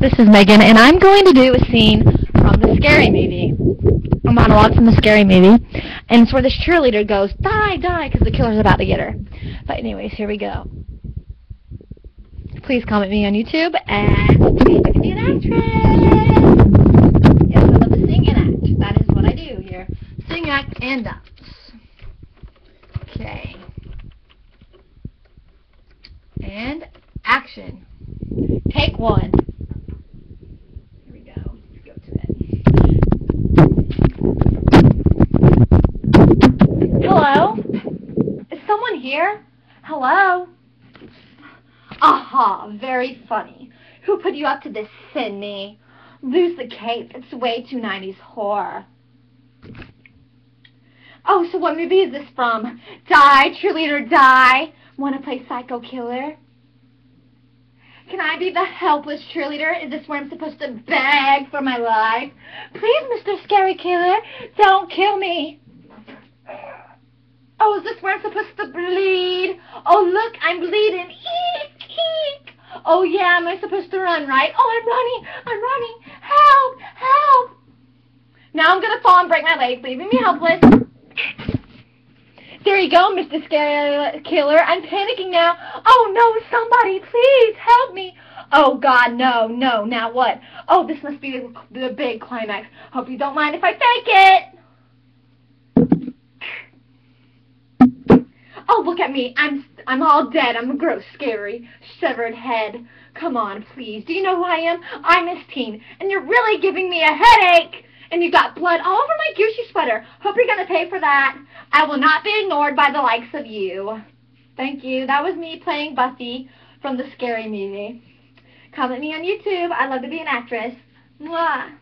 This is Megan, and I'm going to do a scene from the Scary Movie. A monologue from the Scary Movie. And it's where this cheerleader goes, die, die, because the killer's about to get her. But anyways, here we go. Please comment me on YouTube, and I can be an actress. Yes, I love to sing and act. That is what I do here. Sing, act, and dance. Okay. And action. Take one. Here we go. Let's go to it. Hello? Is someone here? Hello? Aha, very funny. Who put you up to this, Sydney? Lose the cape. It's way too 90s horror. Oh, so what movie is this from? Die, cheerleader, die. Want to play psycho killer? Can I be the helpless cheerleader? Is this where I'm supposed to beg for my life? Please, Mr. Scary Killer, don't kill me. Where I'm supposed to bleed? Oh, look, I'm bleeding. Eek, eek. Oh, yeah, am I supposed to run, right? Oh, I'm running. I'm running. Help, help. Now I'm going to fall and break my leg, leaving me helpless. There you go, Mr. Scary Killer. I'm panicking now. Oh, no, somebody, please help me. Oh, God, no, no. Now what? Oh, this must be the, the big climax. Hope you don't mind if I fake it. Oh, look at me. I'm I'm all dead. I'm a gross, scary, severed head. Come on, please. Do you know who I am? I'm Miss Teen, and you're really giving me a headache. And you got blood all over my Gucci sweater. Hope you're to pay for that. I will not be ignored by the likes of you. Thank you. That was me playing Buffy from the Scary Movie. Comment me on YouTube. I'd love to be an actress. Mwah.